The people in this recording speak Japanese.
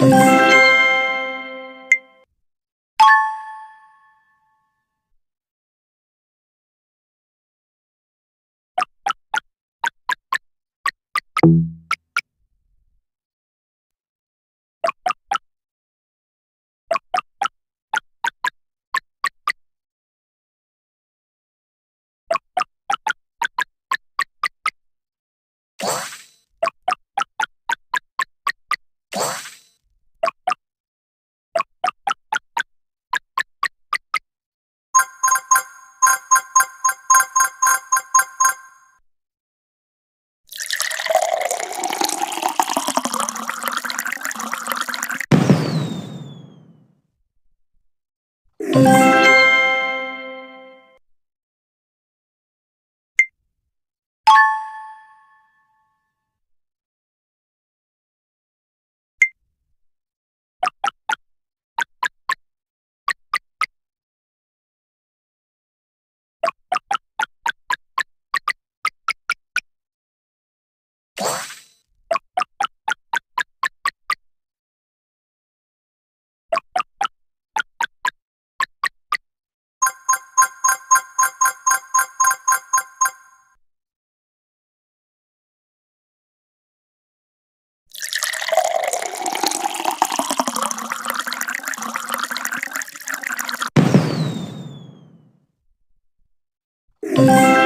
you Thank you. Thank you.